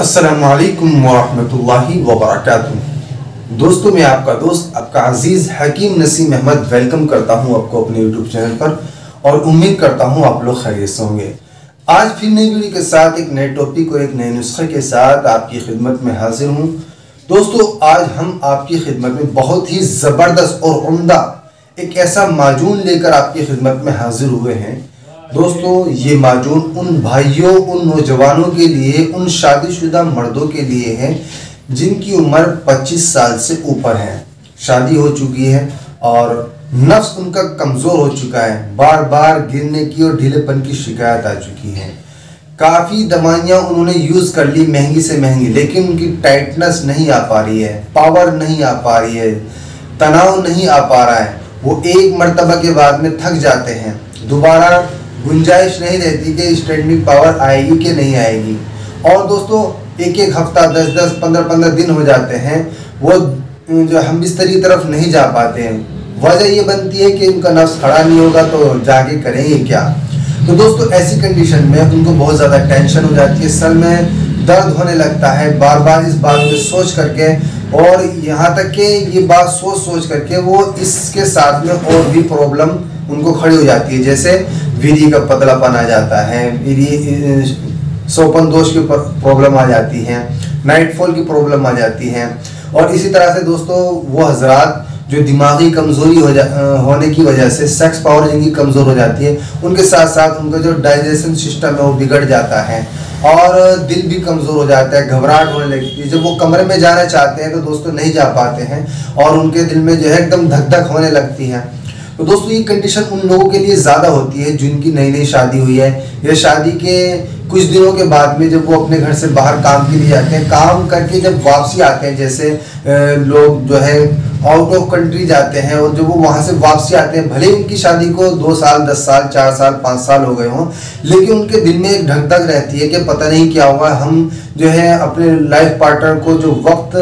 असलकम वरहमतुल्लाहि वबरकातुहू। दोस्तों, मैं आपका दोस्त, आपका अज़ीज़ हकीम नसीम अहमद वेलकम करता हूँ आपको अपने यूट्यूब चैनल पर और उम्मीद करता हूँ आप लोग खैरियत से होंगे। आज फिर नई वीडियो के साथ, एक नए टॉपिक और एक नए नुस्खे के साथ आपकी खिदमत में हाजिर हूँ। दोस्तों, आज हम आपकी खिदमत में बहुत ही ज़बरदस्त और उमदा एक ऐसा माजून लेकर आपकी खिदमत में हाजिर हुए हैं। दोस्तों, ये माजून उन भाइयों, उन नौजवानों के लिए, उन शादीशुदा मर्दों के लिए है, जिनकी उम्र 25 साल से ऊपर है। शादी हो चुकी है और नफ्स उनका कमज़ोर हो चुका है। बार बार गिरने की और ढीलेपन की शिकायत आ चुकी है। काफ़ी दवाइयाँ उन्होंने यूज़ कर ली महँगी से महँगी, लेकिन उनकी टाइटनेस नहीं आ पा रही है, पावर नहीं आ पा रही है, तनाव नहीं आ पा रहा है। वो एक मरतबा के बाद में थक जाते हैं। दोबारा गुंजाइश नहीं रहती कि स्टैंडिंग पावर आएगी कि नहीं आएगी। और दोस्तों एक एक हफ़्ता दस दस पंद्रह पंद्रह दिन हो जाते हैं, वो जो हम बिस्तरी तरफ़ नहीं जा पाते हैं। वजह ये बनती है कि उनका नफ्स खड़ा नहीं होगा तो जाके करेंगे क्या? तो दोस्तों, ऐसी कंडीशन में उनको बहुत ज़्यादा टेंशन हो जाती है, सर में दर्द होने लगता है बार बार इस बात में सोच करके, और यहाँ तक कि ये बात सोच सोच करके वो इसके साथ में और भी प्रॉब्लम उनको खड़ी हो जाती है। जैसे वीरी का पतलापन आ जाता है सोपन दोष की प्रॉब्लम आ जाती है नाइटफॉल की प्रॉब्लम आ जाती है। और इसी तरह से दोस्तों, वो हजरात जो दिमागी कमज़ोरी हो जा होने की वजह से सेक्स पावर जिनकी कमज़ोर हो जाती है, उनके साथ साथ उनका जो डाइजेशन सिस्टम है वो बिगड़ जाता है और दिल भी कमज़ोर हो जाता है, घबराहट होने लगती है। जब वो कमरे में जाना चाहते हैं तो दोस्तों नहीं जा पाते हैं और उनके दिल में जो है एकदम धक धक होने लगती है। तो दोस्तों, ये कंडीशन उन लोगों के लिए ज़्यादा होती है जिनकी नई नई शादी हुई है। या शादी के कुछ दिनों के बाद में जब वो अपने घर से बाहर काम के लिए जाते हैं, काम करके जब वापसी आते हैं, जैसे लोग जो है आउट ऑफ़ कंट्री जाते हैं और जब वो वहाँ से वापसी आते हैं, भले उनकी शादी को दो साल, दस साल, चार साल, पाँच साल हो गए हों, लेकिन उनके दिल में एक ढक रहती है कि पता नहीं क्या होगा हम जो है अपने लाइफ पार्टनर को जो वक्त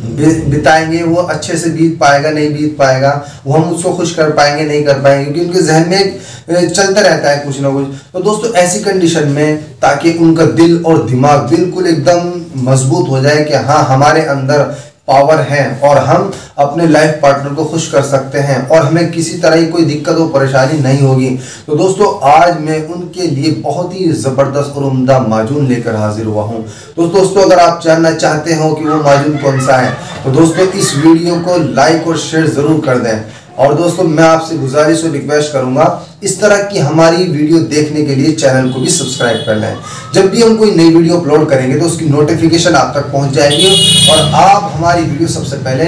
बिताएँगे, वो अच्छे से बीत पाएगा, नहीं बीत पाएगा, वो हम उसको खुश कर पाएँगे, नहीं कर पाएँगे, क्योंकि उनके जहन में चलता रहता है कुछ ना कुछ। तो दोस्तों, ऐसी कंडीशन में ताकि उनका दिल और दिमाग बिल्कुल एकदम मज़बूत हो जाए कि हाँ हमारे अंदर पावर है और हम अपने लाइफ पार्टनर को खुश कर सकते हैं और हमें किसी तरह की कोई दिक्कत और परेशानी नहीं होगी। तो दोस्तों, आज मैं उनके लिए बहुत ही ज़बरदस्त और उमदा माजून लेकर हाजिर हुआ हूँ। तो दोस्तों, अगर आप जानना चाहते हो कि वो माजून कौन सा है तो दोस्तों, इस वीडियो को लाइक और शेयर ज़रूर कर दें। और दोस्तों, मैं आपसे गुजारिश और रिक्वेस्ट करूँगा, इस तरह की हमारी वीडियो देखने के लिए चैनल को भी सब्सक्राइब कर लें। जब भी हम कोई नई वीडियो अपलोड करेंगे तो उसकी नोटिफिकेशन आप तक पहुँच जाएगी और आप हमारी वीडियो सबसे पहले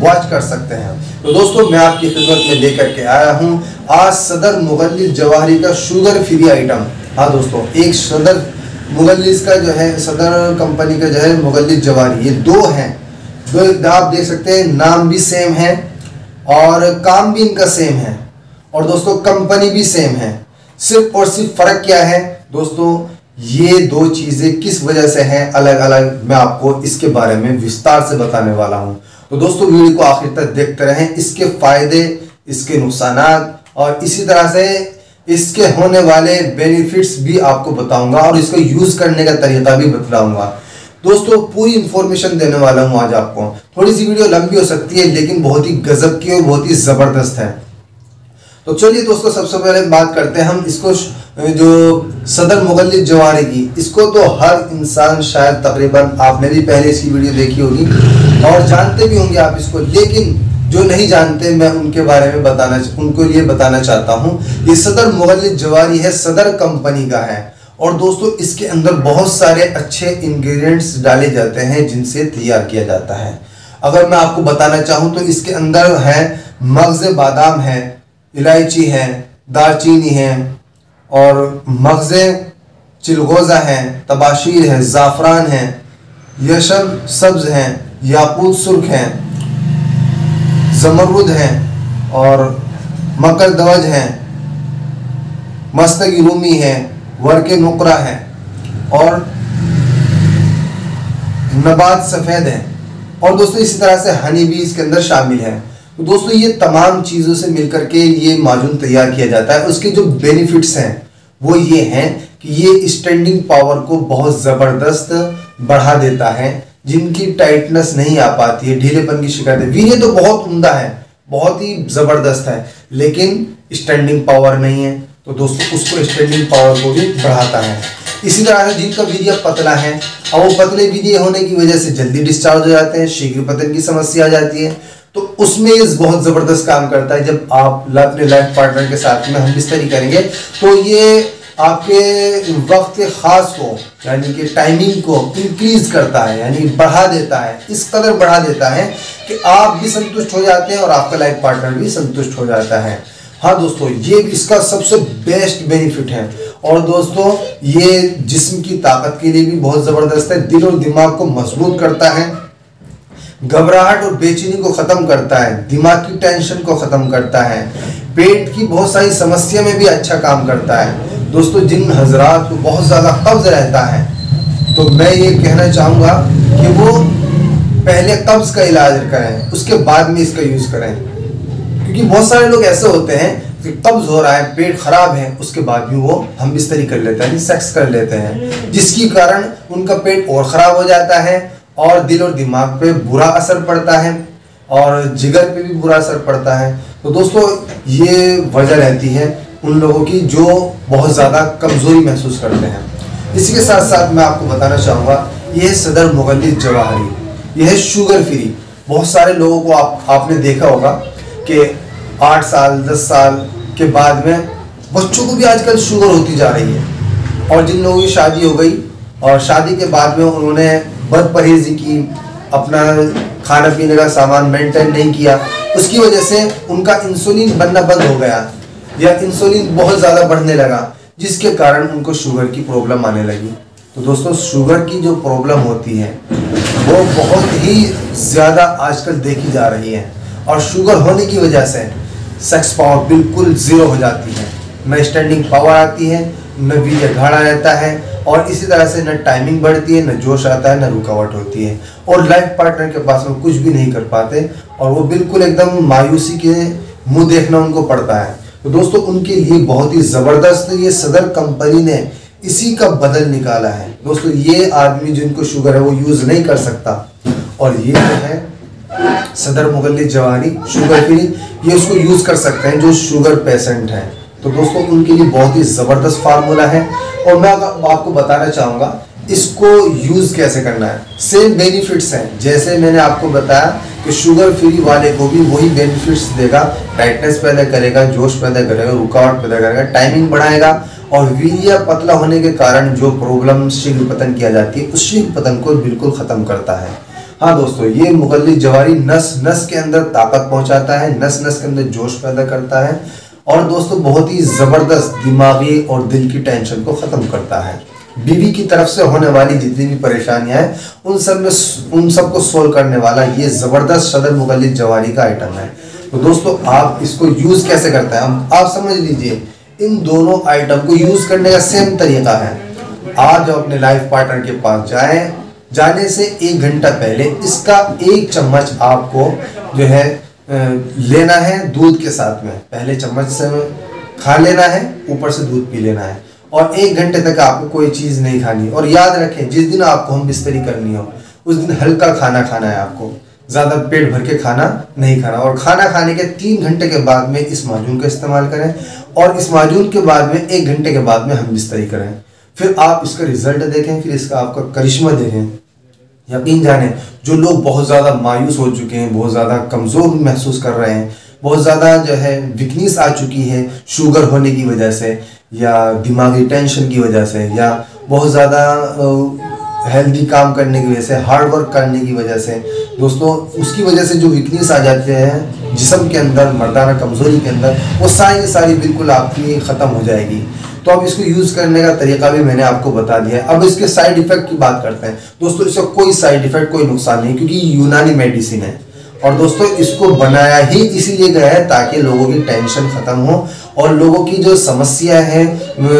वॉच कर सकते हैं। तो दोस्तों, मैं आपकी खिदमत में लेकर के आया हूँ। आज सदर मुगल जवाहरी का शुगर फ्री आइटम हाँ दोस्तों, एक सदर मुगलिस का जो है, सदर कंपनी का जो है मुगल जवाहरी। ये दो हैं। दो, आप देख सकते हैं, नाम भी सेम है। और काम भी इनका सेम है। और दोस्तों कंपनी भी सेम है। सिर्फ़ और सिर्फ़ फ़र्क क्या है? दोस्तों, ये दो चीज़ें किस वजह से हैं? अलग अलग मैं आपको इसके बारे में विस्तार से बताने वाला हूँ। तो दोस्तों, वीडियो को आखिर तक देखते रहें। इसके फ़ायदे, इसके नुकसान और इसी तरह से इसके होने वाले बेनिफिट्स भी आपको बताऊँगा और इसको यूज़ करने का तरीका भी बताऊँगा। दोस्तों, पूरी इंफॉर्मेशन देने वाला हूँ आज आपको। थोड़ी सी वीडियो लंबी हो सकती है, लेकिन बहुत ही गजब की और बहुत ही ज़बरदस्त है। तो चलिए दोस्तों, सबसे पहले बात करते हैं हम इसको, जो सदर मुगल जवारी की इसको तो हर इंसान शायद तकरीबन आपने भी पहले इसकी वीडियो देखी होगी, और जानते भी होंगे आप इसको, लेकिन जो नहीं जानते, मैं उनके बारे में बताना, उनको लिए बताना चाहता हूँ। ये सदर मुगल जवारी है, सदर कंपनी का है। और दोस्तों, इसके अंदर बहुत सारे अच्छे इंग्रेडिएंट्स डाले जाते हैं जिनसे तैयार किया जाता है। अगर मैं आपको बताना चाहूँ तो इसके अंदर है मगज़ बादाम है, इलायची है, दालचीनी है, और मगज़ चिलगोज़ा है, तबाशीर है, ज़ाफ़रान है यशब सब्ज़ हैं, याकूत सुर्ख हैं, जमरुद हैं, और मकर दवज हैं मस्तगी रूमी है वर के नुकरा है और नबात सफ़ेद है। और दोस्तों, इसी तरह से हनी भी इसके अंदर शामिल है। तो दोस्तों, ये तमाम चीज़ों से मिलकर के ये माजून तैयार किया जाता है। उसके जो बेनिफिट्स हैं, वो ये हैं कि ये स्टैंडिंग पावर को बहुत ज़बरदस्त बढ़ा देता है। जिनकी टाइटनेस नहीं आ पाती है, ढीलेपन की शिकायत है। वीर्य तो बहुत उमदा है, बहुत ही ज़बरदस्त है, लेकिन स्टैंडिंग पावर नहीं है। तो दोस्तों, उसको स्टैंडिंग पावर को भी बढ़ाता है। इसी तरह से जिनका वीर्य पतला है। और वो पतले वीर्य होने की वजह से जल्दी डिस्चार्ज हो जाते हैं, शीघ्र पतन की समस्या आ जाती है। तो उसमें इस बहुत ज़बरदस्त काम करता है, जब आप अपने लाइफ पार्टनर के साथ में हम बिस्तरी करेंगे तो ये आपके वक्त के ख़ास को, यानी कि टाइमिंग को इंक्रीज करता है, यानी बढ़ा देता है। इस कदर बढ़ा देता है कि आप भी संतुष्ट हो जाते हैं और आपका लाइफ पार्टनर भी संतुष्ट हो जाता है। हाँ दोस्तों, ये इसका सबसे बेस्ट बेनिफिट है। और दोस्तों, ये जिस्म की ताकत के लिए भी बहुत ज़बरदस्त है, दिल और दिमाग को मज़बूत करता है, घबराहट और बेचैनी को ख़त्म करता है, दिमाग की टेंशन को ख़त्म करता है, पेट की बहुत सारी समस्या में भी अच्छा काम करता है। दोस्तों, जिन हजरात को बहुत ज़्यादा कब्ज रहता है तो मैं ये कहना चाहूँगा कि वो पहले कब्ज का इलाज करें, उसके बाद में इसका यूज़ करें। क्योंकि बहुत सारे लोग ऐसे होते हैं कि कब्ज हो रहा है पेट खराब है, उसके बाद भी वो हम बिस्तरी कर लेते हैं सेक्स कर लेते हैं। जिसके कारण उनका पेट और ख़राब हो जाता है और दिल और दिमाग पे बुरा असर पड़ता है और जिगर पे भी बुरा असर पड़ता है। तो दोस्तों, ये वजह रहती है उन लोगों की जो बहुत ज़्यादा कमज़ोरी महसूस करते हैं। इसी के साथ साथ मैं आपको बताना चाहूँगा ये है सदर मुगल जवाहरी, यह है शुगर फ्री बहुत सारे लोगों को आप, आपने देखा होगा कि आठ साल, दस साल के बाद में बच्चों को भी आजकल शुगर होती जा रही है। और जिन लोगों की शादी हो गई और शादी के बाद में उन्होंने बद परहेजी की, अपना खाना पीने का सामान मेंटेन नहीं किया, उसकी वजह से उनका इंसुलिन बनना बंद हो गया या इंसुलिन बहुत ज़्यादा बढ़ने लगा, जिसके कारण उनको शुगर की प्रॉब्लम आने लगी। तो दोस्तों शुगर की जो प्रॉब्लम होती है, वो बहुत ही ज़्यादा आजकल देखी जा रही है। और शुगर होने की वजह से सेक्स पावर बिल्कुल ज़ीरो हो जाती है। न स्टैंडिंग पावर आती है न वीर्य घाड़ा रहता है और इसी तरह से न टाइमिंग बढ़ती है, न जोश आता है, न रुकावट होती है। और लाइफ पार्टनर के पास में कुछ भी नहीं कर पाते और वो बिल्कुल एकदम मायूसी के मुँह देखना उनको पड़ता है। तो दोस्तों, उनके लिए बहुत ही ज़बरदस्त ये सदर कंपनी ने इसी का बदल निकाला है। दोस्तों, ये आदमी जिनको शुगर है, वो यूज़ नहीं कर सकता। और ये जो है सदर मुगल जवानी शुगर फ्री ये उसको यूज़ कर सकते हैं जो शुगर पेशेंट हैं। तो दोस्तों, उनके लिए बहुत ही ज़बरदस्त फार्मूला है। और मैं आपको बताना चाहूँगा, इसको यूज़ कैसे करना है? सेम बेनिफिट्स हैं। जैसे मैंने आपको बताया कि शुगर फ्री वाले को भी वही बेनिफिट्स देगा। टाइटनेस पैदा करेगा, जोश पैदा करेगा, रुकावट पैदा करेगा टाइमिंग बढ़ाएगा। और वीर्य पतला होने के कारण जो प्रॉब्लम शीघ्र पतन किया जाती है, उस शीघ्र पतन को बिल्कुल ख़त्म करता है। हाँ दोस्तों, ये मुगल जवारी नस नस के अंदर ताकत पहुंचाता है, नस नस के अंदर जोश पैदा करता है और दोस्तों बहुत ही ज़बरदस्त दिमागी और दिल की टेंशन को ख़त्म करता है। बीवी की तरफ़ से होने वाली जितनी भी परेशानियाँ हैं, उन सब में उन सबको सोल्व करने वाला ये ज़बरदस्त सदर मुगल जवारी का आइटम है। तो दोस्तों, आप इसको यूज़ कैसे करते हैं? आप समझ लीजिए, इन दोनों आइटम को यूज़ करने का सेम तरीका है। आज अपने लाइफ पार्टनर के पास जाएँ जाने से एक घंटा पहले इसका एक चम्मच आपको जो है लेना है दूध के साथ में। पहले चम्मच से खा लेना है, ऊपर से दूध पी लेना है। और एक घंटे तक आपको कोई चीज़ नहीं खानी। और याद रखें, जिस दिन आपको हम बिस्तरी करनी हो, उस दिन हल्का खाना खाना है आपको। ज़्यादा पेट भर के खाना नहीं खाना। और खाना खाने के तीन घंटे के बाद में इस माजून का इस्तेमाल करें। और इस माजून के बाद में एक घंटे के बाद में हम बिस्तरी करें। फिर आप इसका रिज़ल्ट देखें, फिर इसका आपका करिश्मा देखें। यकीन जाने, जो लोग बहुत ज़्यादा मायूस हो चुके हैं, बहुत ज़्यादा कमज़ोर महसूस कर रहे हैं, बहुत ज़्यादा जो है वीकनेस आ चुकी है शुगर होने की वजह से या दिमागी टेंशन की वजह से या बहुत ज़्यादा हेल्दी काम करने की वजह से हार्ड वर्क करने की वजह से, दोस्तों, उसकी वजह से जो वीकनेस आ जाते हैं, जिसम के अंदर, मर्दाना कमज़ोरी के अंदर, वो सारी सारी बिल्कुल आपकी ख़त्म हो जाएगी। तो अब इसको यूज़ करने का तरीका भी मैंने आपको बता दिया है। अब इसके साइड इफ़ेक्ट की बात करते हैं। दोस्तों, इसका कोई साइड इफ़ेक्ट कोई नुकसान नहीं, क्योंकि यूनानी मेडिसिन है। और दोस्तों, इसको बनाया ही इसीलिए गया है ताकि लोगों की टेंशन खत्म हो और लोगों की जो समस्या है,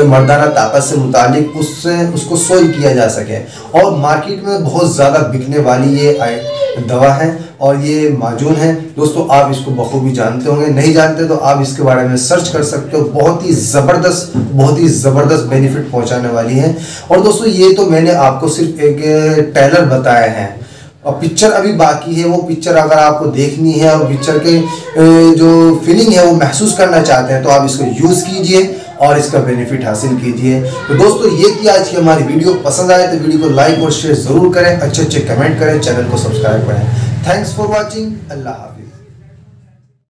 मर्दाना ताकत से मुतालिक, उससे, उसको सोल्व किया जा सके। और मार्केट में बहुत ज़्यादा बिकने वाली ये दवा है और ये माजून है। दोस्तों, आप इसको बखूबी जानते होंगे। नहीं जानते तो आप इसके बारे में सर्च कर सकते हो। बहुत ही ज़बरदस्त, बहुत ही ज़बरदस्त बेनिफिट पहुँचाने वाली है। और दोस्तों, ये तो मैंने आपको सिर्फ़ एक टेलर बताया है। और पिक्चर अभी बाकी है, वो पिक्चर अगर आपको देखनी है और पिक्चर के जो फीलिंग है वो महसूस करना चाहते हैं तो आप इसको यूज़ कीजिए और इसका बेनिफिट हासिल कीजिए। तो दोस्तों, ये थी आज की हमारी वीडियो पसंद आए तो वीडियो को लाइक और शेयर ज़रूर करें। अच्छे अच्छे कमेंट करें चैनल को सब्सक्राइब करें। Thanks for watching Allah